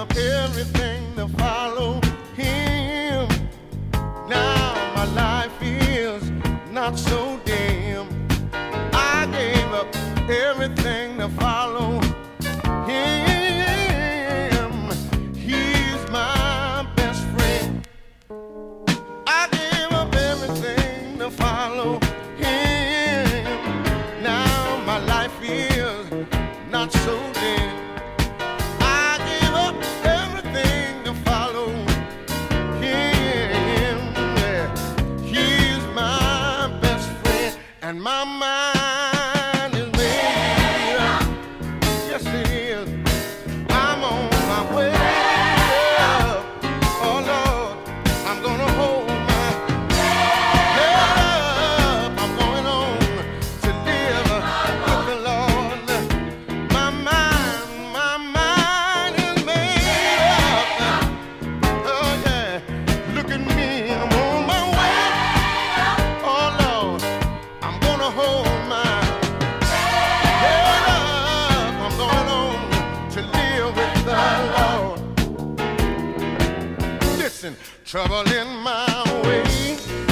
up everything to follow him. Now my life is not so dim. I gave up everything to follow him. He's my best friend. I gave up everything to follow him. Now my life is not so dim. And my Listen, trouble in my way.